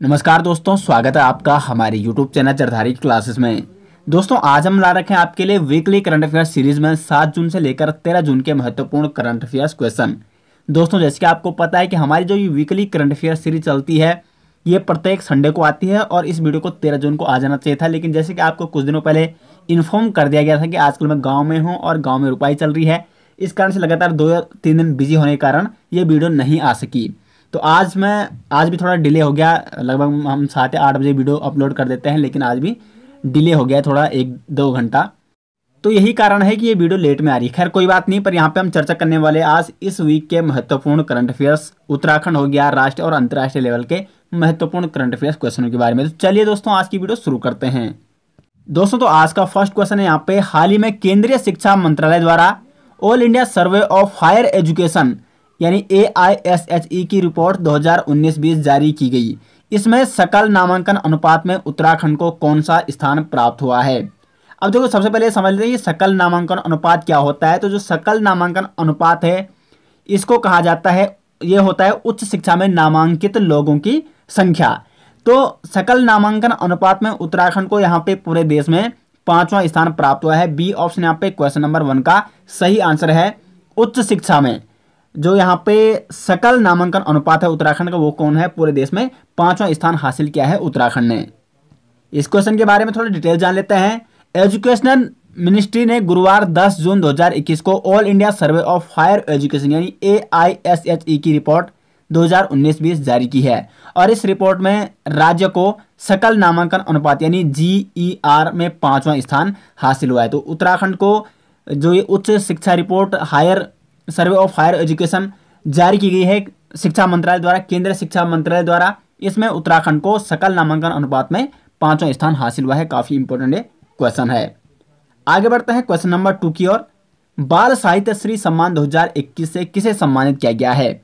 नमस्कार दोस्तों, स्वागत है आपका हमारे YouTube चैनल चरधारी क्लासेस में। दोस्तों, आज हम ला रखे हैं आपके लिए वीकली करंट अफेयर्स सीरीज़ में सात जून से लेकर तेरह जून के महत्वपूर्ण करंट अफेयर्स क्वेश्चन दोस्तों, जैसे कि आपको पता है कि हमारी जो ये वीकली करंट अफेयर्स सीरीज़ चलती है, ये प्रत्येक संडे को आती है और इस वीडियो को तेरह जून को आ जाना चाहिए था, लेकिन जैसे कि आपको कुछ दिनों पहले इन्फॉर्म कर दिया गया था कि आजकल मैं गाँव में हूँ और गाँव में रुपाई चल रही है। इस कारण से लगातार दो या तीन दिन बिज़ी होने के कारण ये वीडियो नहीं आ सकी। तो आज मैं, आज भी थोड़ा डिले हो गया। लगभग हम सात या आठ बजे वीडियो अपलोड कर देते हैं, लेकिन आज भी डिले हो गया थोड़ा एक, दो घंटा। तो यही कारण है कि ये वीडियो लेट में आ रही है। खैर, कोई बात नहीं, पर यहाँ पे हम चर्चा करने वाले आज इस वीक के महत्वपूर्ण करंट अफेयर्स उत्तराखंड हो गया, राष्ट्रीय और अंतर्राष्ट्रीय लेवल के महत्वपूर्ण करंट अफेयर्स क्वेश्चनों के बारे में। तो चलिए दोस्तों, आज की वीडियो शुरू करते हैं। दोस्तों तो आज का फ़र्स्ट क्वेश्चन है यहाँ पे, हाल ही में केंद्रीय शिक्षा मंत्रालय द्वारा all India survey of higher education यानी A I S H E की रिपोर्ट 2019-20 जारी की गई। इसमें सकल नामांकन अनुपात में उत्तराखंड को कौन सा स्थान प्राप्त हुआ है? अब देखो, सबसे पहले समझ लेते हैं सकल नामांकन अनुपात क्या होता है। तो जो सकल नामांकन अनुपात है, इसको कहा जाता है, ये होता है उच्च शिक्षा में नामांकित लोगों की संख्या। तो सकल नामांकन अनुपात में उत्तराखंड को यहाँ पे पूरे देश में पांचवा स्थान प्राप्त हुआ है। बी ऑप्शन यहाँ पे क्वेश्चन नंबर वन का सही आंसर है उच्च शिक्षा में। जो यहाँ पे सकल नामांकन अनुपात है उत्तराखंड का, वो कौन है? पूरे देश में पांचवा स्थान हासिल किया है उत्तराखंड ने। इस क्वेश्चन के बारे में थोड़ा डिटेल जान लेते हैं। एजुकेशनल मिनिस्ट्री ने गुरुवार 10 जून 2021 को all India survey of higher education यानी A I S H E की रिपोर्ट 2019-20 जारी की है। और इस रिपोर्ट में राज्य को सकल नामांकन अनुपात, यानी जी ई आर में पांचवा स्थान हासिल हुआ है। तो उत्तराखंड को जो ये उच्च शिक्षा report higher survey of higher education जारी की गई है। शिक्षा मंत्रालय द्वारा, केंद्रीय शिक्षा मंत्रालय द्वारा इसमें उत्तराखंड को सकल नामांकन अनुपात में पांचवा स्थान हासिल हुआ है। काफ़ी इंपॉर्टेंट क्वेश्चन है। आगे बढ़ते हैं क्वेश्चन नंबर टू की ओर। बाल साहित्य श्री सम्मान 2021 से किसे सम्मानित किया गया है?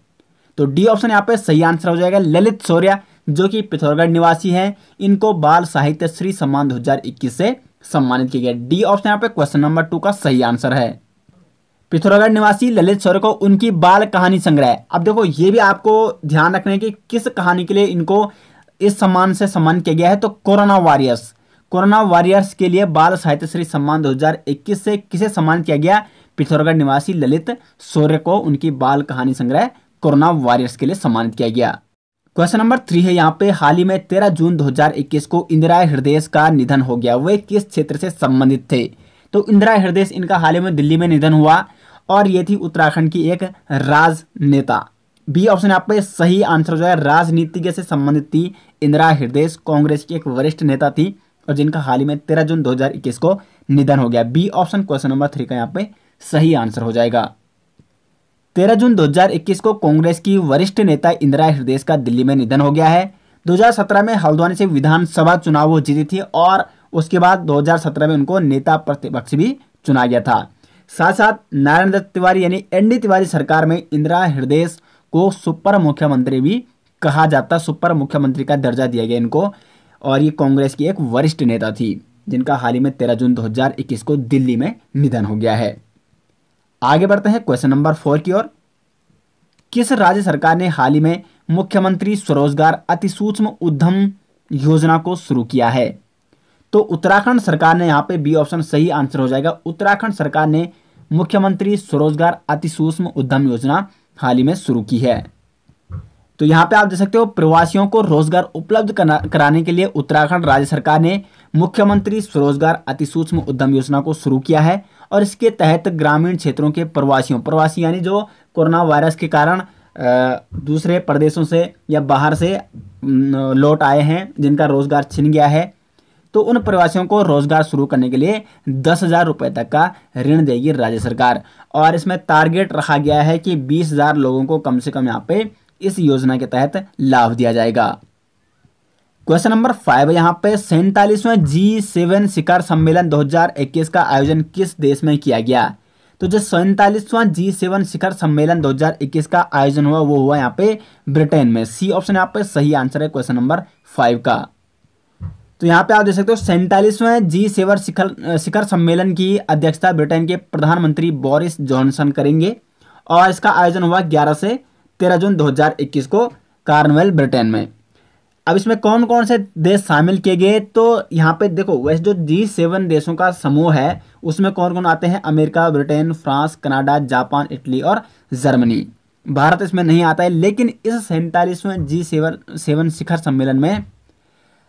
तो डी ऑप्शन यहाँ पे सही आंसर हो जाएगा। ललित सौर्या जो कि पिथौरगढ़ निवासी हैं, इनको बाल साहित्य श्री सम्मान 2021 से सम्मानित किया गया। डी ऑप्शन यहाँ पे क्वेश्चन नंबर टू का सही आंसर है। पिथौरागढ़ निवासी ललित सौर्य को उनकी बाल कहानी संग्रह। अब देखो, ये भी आपको ध्यान रखना है कि किस कहानी के लिए इनको इस सम्मान से सम्मान किया गया है। तो कोरोना वॉरियर्स। कोरोना वॉरियर्स के लिए बाल साहित्य श्री सम्मान 2021 से किसे सम्मान किया गया? पिथौरागढ़ निवासी ललित सौर्य को उनकी बाल कहानी संग्रह कोरोना वॉरियर्स के लिए सम्मानित किया गया। क्वेश्चन नंबर थ्री है यहाँ पे। हाल ही में तेरह जून 2021 को इंदिरा हृदय का निधन हो गया। वे किस क्षेत्र से संबंधित थे? तो इंदिरा हृदय इनका हाल ही में दिल्ली में निधन हुआ। और ये थी उत्तराखंड की एक राजनेता। बी ऑप्शन आप पे सही आंसर जो है, राजनीति से संबंधित थी इंदिरा हृदय, कांग्रेस की एक वरिष्ठ नेता थी और जिनका हाल ही में तेरह जून 2021 को निधन हो गया। B option, question number three का यहाँ पे सही आंसर हो जाएगा। तेरह जून 2021 को कांग्रेस की वरिष्ठ नेता इंदिरा हृदय का दिल्ली में निधन हो गया है। 2017 में हल्द्वानी से विधानसभा चुनाव वो जीती थी और उसके बाद 2017 में उनको नेता प्रतिपक्ष भी चुना गया था। साथ साथ नारायण दत्त तिवारी यानी एन डी तिवारी सरकार में इंदिरा हृदय को सुपर मुख्यमंत्री भी कहा जाता, सुपर मुख्यमंत्री का दर्जा दिया गया इनको, और ये कांग्रेस की एक वरिष्ठ नेता थी, जिनका हाल ही में तेरह जून 2021 को दिल्ली में निधन हो गया है। आगे बढ़ते हैं क्वेश्चन नंबर फोर की ओर। किस राज्य सरकार ने हाल ही में मुख्यमंत्री स्वरोजगार अति सूक्ष्म उद्यम योजना को शुरू किया है? तो उत्तराखंड सरकार ने यहाँ पे बी ऑप्शन सही आंसर हो जाएगा। उत्तराखंड सरकार ने मुख्यमंत्री स्वरोजगार अति सूक्ष्म उद्यम योजना हाल ही में शुरू की है। तो यहाँ पे आप देख सकते हो, प्रवासियों को रोज़गार उपलब्ध कराने के लिए उत्तराखंड राज्य सरकार ने मुख्यमंत्री स्वरोजगार अति सूक्ष्म उद्यम योजना को शुरू किया है और इसके तहत ग्रामीण क्षेत्रों के प्रवासियों, प्रवासी यानी जो कोरोना वायरस के कारण दूसरे प्रदेशों से या बाहर से लौट आए हैं, जिनका रोज़गार छिन गया है तो उन प्रवासियों को रोज़गार शुरू करने के लिए दस हज़ार रुपये तक का ऋण देगी राज्य सरकार। और इसमें टारगेट रखा गया है कि बीस हज़ार लोगों को कम से कम यहाँ पे इस योजना के तहत लाभ दिया जाएगा। क्वेश्चन नंबर फाइव यहाँ पे सैतालीसवें जी सेवन शिखर सम्मेलन 2021 का आयोजन किस देश में किया गया? तो जो सैतालीसवां जी सेवन शिखर सम्मेलन 2021 का आयोजन हुआ, वो हुआ यहाँ पे ब्रिटेन में। सी ऑप्शन यहाँ पे सही आंसर है क्वेश्चन नंबर फाइव का। तो यहाँ पे आप देख सकते हो सैंतालीसवें जी सेवर शिखर शिखर सम्मेलन की अध्यक्षता ब्रिटेन के प्रधानमंत्री बोरिस जॉनसन करेंगे और इसका आयोजन हुआ 11 से 13 जून 2021 को कार्नवेल, ब्रिटेन में। अब इसमें कौन कौन से देश शामिल किए गए? तो यहाँ पे देखो, वैसे जो जी सेवन देशों का समूह है, उसमें कौन कौन आते हैं? America, Britain, France, Canada, Japan, Italy और जर्मनी। भारत इसमें नहीं आता है, लेकिन इस सैंतालीसवें जी सेवन सेवन शिखर सम्मेलन में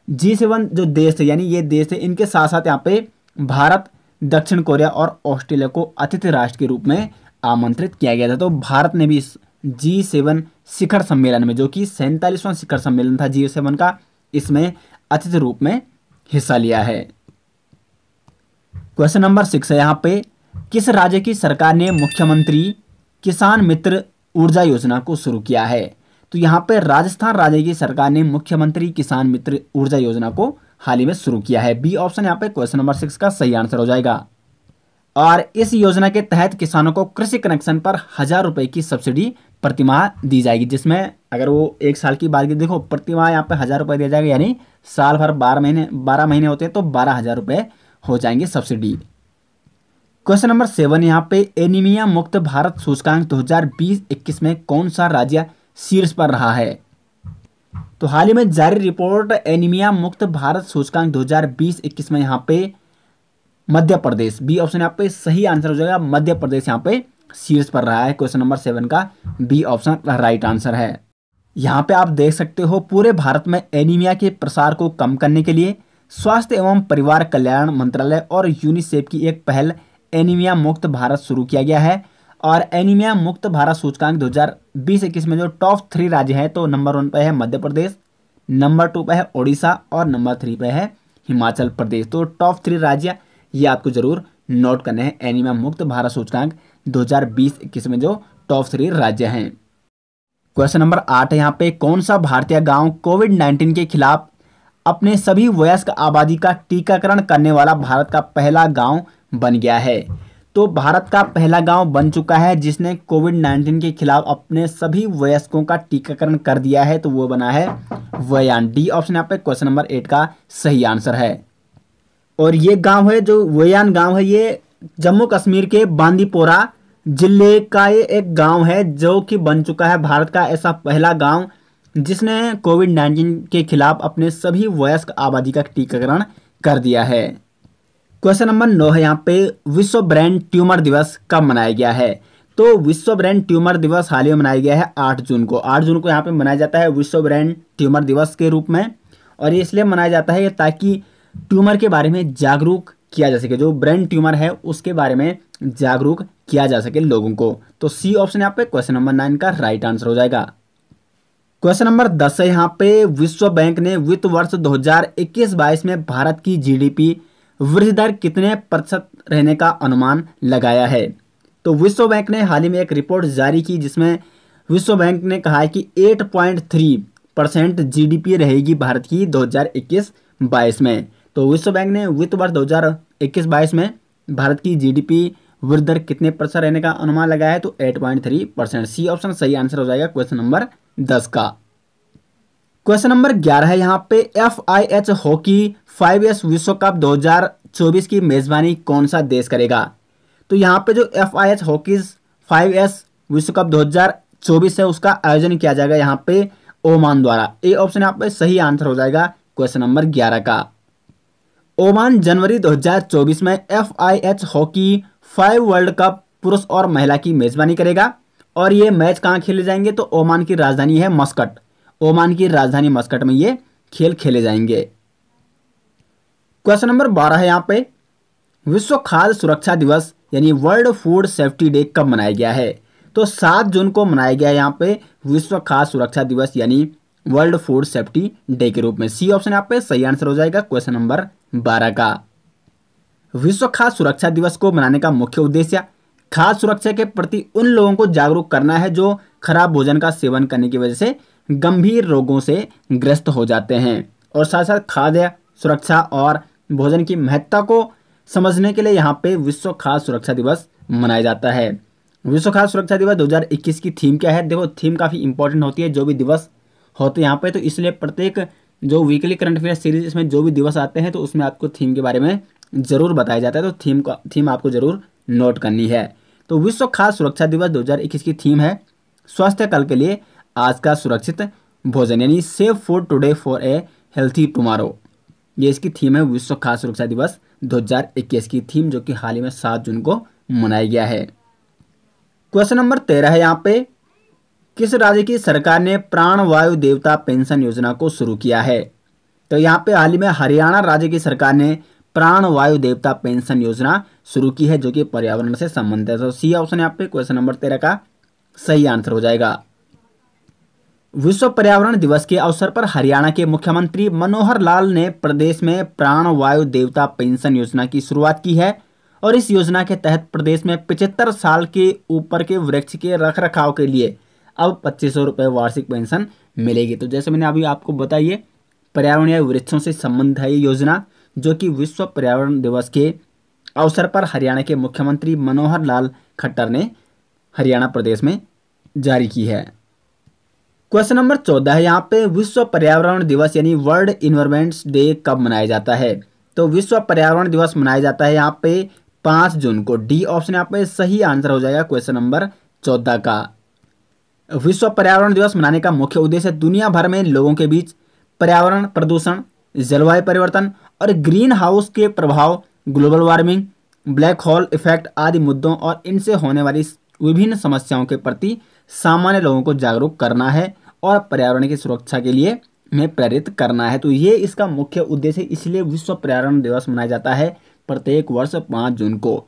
जी सेवन जो देश थे, यानी ये देश थे, इनके साथ साथ यहाँ पे भारत, दक्षिण कोरिया और ऑस्ट्रेलिया को अतिथि राष्ट्र के रूप में आमंत्रित किया गया था। तो भारत ने भी इस जी सेवन शिखर सम्मेलन में, जो कि सैंतालीसवां शिखर सम्मेलन था जी सेवन का, इसमें अतिथि रूप में हिस्सा लिया है। क्वेश्चन नंबर सिक्स है यहाँ पे, किस राज्य की सरकार ने मुख्यमंत्री किसान मित्र ऊर्जा योजना को शुरू किया है? तो यहाँ पे राजस्थान राज्य की सरकार ने मुख्यमंत्री किसान मित्र ऊर्जा योजना को हाल ही में शुरू किया है। बी ऑप्शन यहाँ पे क्वेश्चन नंबर सिक्स का सही आंसर हो जाएगा। और इस योजना के तहत किसानों को कृषि कनेक्शन पर हज़ार रुपए की सब्सिडी प्रतिमाह दी जाएगी, जिसमें अगर वो एक साल की बात की देखो, प्रतिमाह यहाँ पे हज़ार रुपए दिया जाएगा, यानी साल भर बारह महीने बारह महीने होते हैं तो बारह हज़ार रुपए हो जाएँगे सब्सिडी। क्वेश्चन नंबर सेवन, यहाँ पे एनीमिया मुक्त भारत सूचकांक 2020-21 में कौन सा राज्य शीर्ष पर रहा है। तो हाल ही में जारी रिपोर्ट, एनीमिया मुक्त भारत सूचकांक 2020-21 में यहाँ पे मध्य प्रदेश, बी ऑप्शन यहाँ पे सही आंसर हो जाएगा, मध्य प्रदेश यहाँ पे शीर्ष पर रहा है, क्वेश्चन नंबर सेवन का बी ऑप्शन राइट आंसर है। यहाँ पे आप देख सकते हो पूरे भारत में एनीमिया के प्रसार को कम करने के लिए स्वास्थ्य एवं परिवार कल्याण मंत्रालय और यूनिसेफ की एक पहल एनीमिया मुक्त भारत शुरू किया गया है। और एनीमिया मुक्त भारत सूचकांक 2020-21 में जो टॉप थ्री राज्य हैं तो नंबर वन पे है मध्य प्रदेश नंबर टू पे है ओडिशा और नंबर थ्री पे है हिमाचल प्रदेश। तो टॉप थ्री राज्य, ये आपको ज़रूर नोट करने हैं एनीमिया मुक्त भारत सूचकांक 2020-21 में जो टॉप थ्री राज्य हैं। क्वेश्चन नंबर आठ यहाँ पे, कौन सा भारतीय गाँव कोविड नाइन्टीन के खिलाफ अपने सभी वयस्क आबादी का टीकाकरण करने वाला भारत का पहला गाँव बन गया है? तो भारत का पहला गाँव बन चुका है, जिसने कोविड नाइन्टीन के खिलाफ अपने सभी वयस्कों का टीकाकरण कर दिया है तो वो बना है वयान डी ऑप्शन। यहाँ पे क्वेश्चन नंबर एट का सही आंसर है। और ये गाँव है, जो वयान गाँव है, ये जम्मू कश्मीर के बांदीपोरा ज़िले का ये एक गाँव है, जो कि बन चुका है भारत का ऐसा पहला गाँव, जिसने कोविड नाइन्टीन के खिलाफ अपने सभी वयस्क आबादी का टीकाकरण कर दिया है। क्वेश्चन नंबर नौ है यहाँ पे, विश्व ब्रेन ट्यूमर दिवस कब मनाया गया है? तो विश्व ब्रेन ट्यूमर दिवस हाल ही में मनाया गया है आठ जून को। आठ जून को यहाँ पे मनाया जाता है विश्व ब्रेन ट्यूमर दिवस के रूप में और ये इसलिए मनाया जाता है ताकि ट्यूमर के बारे में जागरूक किया जा सके। जो ब्रेन ट्यूमर है, उसके बारे में जागरूक किया जा सके लोगों को। तो सी ऑप्शन यहाँ पे क्वेश्चन नंबर नाइन का राइट आंसर हो जाएगा। क्वेश्चन नंबर दस है यहाँ पे, विश्व बैंक ने वित्त वर्ष 2021-22 में भारत की जीडीपी वृद्धि दर कितने प्रतिशत रहने का अनुमान लगाया है? तो विश्व बैंक ने हाल ही में एक रिपोर्ट जारी की जिसमें विश्व बैंक ने कहा है कि 8.3 परसेंट जीडीपी रहेगी भारत की 2021-22 में। तो विश्व बैंक ने वित्त वर्ष 2021-22 में भारत की जीडीपी वृद्धि दर कितने प्रतिशत रहने का अनुमान लगाया है? तो 8.3 परसेंट। सी ऑप्शन सही आंसर हो जाएगा क्वेश्चन नंबर 10 का। क्वेश्चन नंबर 11 है, यहाँ पे F I H hockey five S विश्व कप 2024 की मेजबानी कौन सा देश करेगा? तो यहाँ पे जो F I H hockey five S विश्व कप 2024 है, उसका आयोजन किया जाएगा यहाँ पे ओमान द्वारा। ए ऑप्शन यहाँ पे सही आंसर हो जाएगा क्वेश्चन नंबर 11 का। ओमान जनवरी 2024 में F I H hockey five world cup पुरुष और महिला की मेजबानी करेगा और ये मैच कहाँ खेले जाएँगे? तो ओमान की राजधानी है मस्कट। ओमान की राजधानी मस्कट में ये खेल खेले जाएँगे। क्वेश्चन नंबर बारह है यहाँ पे। विश्व खाद्य सुरक्षा दिवस, यानी वर्ल्ड फ़ूड सेफ्टी डे कब मनाया गया है? तो सात जून को मनाया गया यहाँ पे विश्व खाद्य सुरक्षा दिवस, यानी वर्ल्ड फ़ूड सेफ्टी डे के रूप में। सी ऑप्शन यहाँ पे सही आंसर हो जाएगा क्वेश्चन नंबर बारह का। विश्व खाद्य सुरक्षा दिवस को मनाने का मुख्य उद्देश्य खाद्य सुरक्षा के प्रति उन लोगों को जागरूक करना है जो खराब भोजन का सेवन करने की वजह से गंभीर रोगों से ग्रस्त हो जाते हैं और साथ साथ खाद्य सुरक्षा और भोजन की महत्ता को समझने के लिए यहाँ पे विश्व खाद्य सुरक्षा दिवस मनाया जाता है। विश्व खाद्य सुरक्षा दिवस 2021 की थीम क्या है? देखो थीम काफ़ी इंपॉर्टेंट होती है, जो भी दिवस होते हैं यहाँ पे तो इसलिए प्रत्येक जो वीकली करंट अफेयर सीरीज़ इसमें जो भी दिवस आते हैं तो उसमें आपको थीम के बारे में ज़रूर बताया जाता है तो थीम का थीम आपको ज़रूर नोट करनी है। तो विश्व खाद्य सुरक्षा दिवस 2021 की थीम है, स्वास्थ्य कल के लिए आज का सुरक्षित भोजन, यानी safe food today for a healthy tomorrow ये इसकी थीम है विश्व खाद्य सुरक्षा दिवस 2021 की थीम जो कि हाल ही में सात जून को मनाया गया है। क्वेश्चन नंबर तेरह है यहाँ पे। किस राज्य की सरकार ने प्राण वायु देवता पेंशन योजना को शुरू किया है? तो यहाँ पे हाल ही में हरियाणा राज्य की सरकार ने प्राण वायु देवता पेंशन योजना शुरू की है, जो कि पर्यावरण से संबंधित है। तो सी ऑप्शन यहाँ पे क्वेश्चन नंबर तेरह का सही आंसर हो जाएगा। विश्व पर्यावरण दिवस के अवसर पर हरियाणा के मुख्यमंत्री मनोहर लाल ने प्रदेश में प्राण वायु देवता पेंशन योजना की शुरुआत की है और इस योजना के तहत प्रदेश में पिछहत्तर साल के ऊपर के वृक्ष के रख रखाव के लिए अब पच्चीस सौ रुपये वार्षिक पेंशन मिलेगी। तो जैसे मैंने अभी आपको बताइए पर्यावरण या वृक्षों से संबंध है ये योजना, जो कि विश्व पर्यावरण दिवस के अवसर पर हरियाणा के मुख्यमंत्री मनोहर लाल खट्टर ने हरियाणा प्रदेश में जारी की है। क्वेश्चन नंबर चौदह है, यहाँ पे विश्व पर्यावरण दिवस यानी वर्ल्ड इन्वायरमेंट्स डे कब मनाया जाता है? तो विश्व पर्यावरण दिवस मनाया जाता है यहाँ पे पाँच जून को। डी ऑप्शन यहाँ पे सही आंसर हो जाएगा क्वेश्चन नंबर चौदह का। विश्व पर्यावरण दिवस मनाने का मुख्य उद्देश्य दुनिया भर में लोगों के बीच पर्यावरण प्रदूषण, जलवायु परिवर्तन और ग्रीन हाउस के प्रभाव global warming black hole effect आदि मुद्दों और इनसे होने वाली विभिन्न समस्याओं के प्रति सामान्य लोगों को जागरूक करना है और पर्यावरण की सुरक्षा के लिए में प्रेरित करना है। तो ये इसका मुख्य उद्देश्य इसलिए विश्व पर्यावरण दिवस मनाया जाता है प्रत्येक वर्ष पाँच जून को।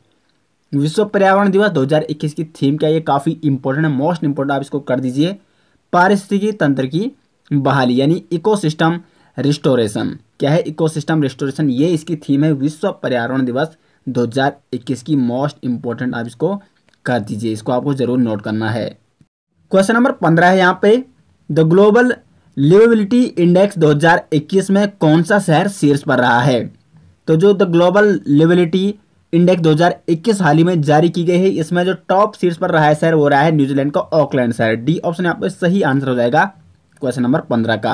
विश्व पर्यावरण दिवस 2021 की थीम क्या ये काफ़ी इंपॉर्टेंट है मोस्ट इंपॉर्टेंट आप इसको कर दीजिए। पारिस्थितिकी तंत्र की बहाली, यानी इकोसिस्टम रिस्टोरेशन क्या है इकोसिस्टम रिस्टोरेशन ये इसकी थीम है विश्व पर्यावरण दिवस 2021 की मोस्ट इंपॉर्टेंट आप इसको कर दीजिए। इसको आपको ज़रूर नोट करना है। क्वेश्चन नंबर पंद्रह है यहाँ पे। द ग्लोबल लिवेबिलिटी इंडेक्स 2021 में कौन सा शहर शीर्ष पर रहा है? तो जो द ग्लोबल लिवेबिलिटी इंडेक्स 2021 हाल ही में जारी की गई है, इसमें जो टॉप शीर्ष पर रहा है शहर वो रहा है न्यूजीलैंड का ऑकलैंड शहर। डी ऑप्शन यहाँ पे सही आंसर हो जाएगा क्वेश्चन नंबर पंद्रह का।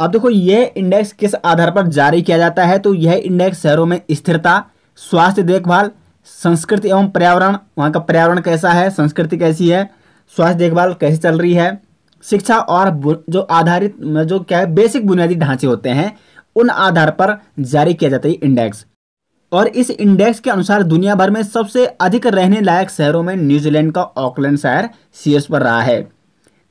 अब देखो यह इंडेक्स किस आधार पर जारी किया जाता है? तो यह इंडेक्स शहरों में स्थिरता, स्वास्थ्य देखभाल संस्कृति एवं पर्यावरण, वहाँ का पर्यावरण कैसा है, संस्कृति कैसी है, स्वास्थ्य देखभाल कैसी चल रही है, शिक्षा और जो आधारित जो क्या है, बेसिक बुनियादी ढांचे होते हैं, उन आधार पर जारी किया जाता है इंडेक्स और इस इंडेक्स के अनुसार दुनिया भर में सबसे अधिक रहने लायक शहरों में न्यूजीलैंड का ऑकलैंड शहर शीर्ष पर रहा है।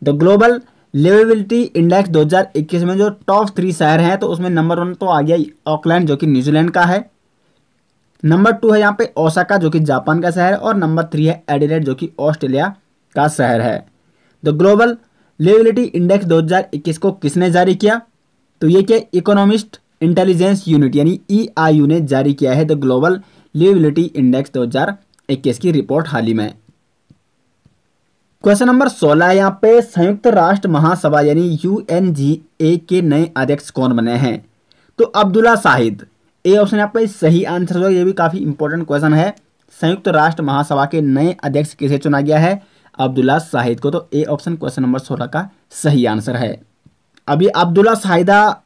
द ग्लोबल लिवेबिलिटी इंडेक्स 2021 में जो टॉप थ्री शहर हैं तो उसमें नंबर वन तो आ गया ऑकलैंड, जो कि न्यूजीलैंड का है। नंबर टू है यहाँ पे ओसाका, जो कि जापान का शहर है, और नंबर थ्री है एडिलेड, जो कि ऑस्ट्रेलिया का शहर है। द ग्लोबल लिविलिटी इंडेक्स 2021 को किसने जारी किया? तो ये क्या इकोनॉमिस्ट इंटेलिजेंस यूनिट यानी ई e ने जारी किया है द ग्लोबल लिविलिटी इंडेक्स 2021 की रिपोर्ट हाल ही में। क्वेश्चन नंबर 16 है यहाँ पे, संयुक्त राष्ट्र महासभा, यानी यूएनजीए के नए अध्यक्ष कौन बने हैं? तो अब्दुल्ला शाहिद ए ऑप्शन पे सही आंसर जो ये भी काफ़ी इंपॉर्टेंट क्वेश्चन है। संयुक्त राष्ट्र महासभा के नए अध्यक्ष किसे चुना गया है? अब्दुल्ला शाहिद को। तो ए ऑप्शन क्वेश्चन नंबर सोलह का सही आंसर है। अभी अब्दुल्ला शाहिदा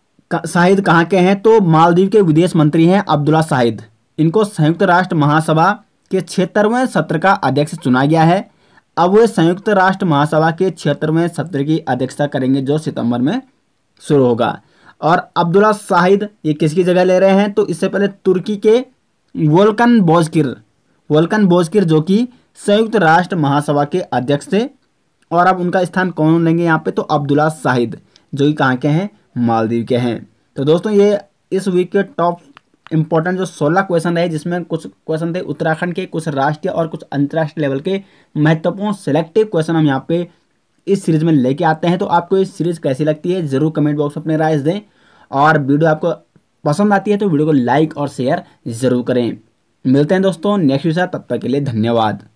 शाहिद कहाँ के हैं? तो मालदीव के विदेश मंत्री हैं अब्दुल्ला शाहिद इनको संयुक्त राष्ट्र महासभा के छिहत्तरवें सत्र का अध्यक्ष चुना गया है। अब वे संयुक्त राष्ट्र महासभा के छिहत्तरवें सत्र की अध्यक्षता करेंगे, जो सितंबर में शुरू होगा। और अब्दुल्ला शाहिद ये किसकी जगह ले रहे हैं? तो इससे पहले तुर्की के वोल्कन बोजकिर वोल्कन बोजकिर जो कि संयुक्त राष्ट्र महासभा के अध्यक्ष थे। और अब उनका स्थान कौन लेंगे यहाँ पे? तो अब्दुल्ला शाहिद जो कि कहाँ के हैं? मालदीव के हैं। तो दोस्तों, ये इस वीक के टॉप इंपॉर्टेंट जो 16 क्वेश्चन रहे, जिसमें कुछ क्वेश्चन थे उत्तराखंड के, कुछ राष्ट्रीय और कुछ अंतर्राष्ट्रीय लेवल के महत्वपूर्ण सिलेक्टिव क्वेश्चन हम यहाँ पे इस सीरीज़ में लेके आते हैं तो आपको इस सीरीज़ कैसी लगती है, ज़रूर कमेंट बॉक्स में अपने राय दें। और वीडियो आपको पसंद आती है तो वीडियो को लाइक और शेयर ज़रूर करें। मिलते हैं दोस्तों, नेक्स्ट वीडियो तब तक के लिए धन्यवाद।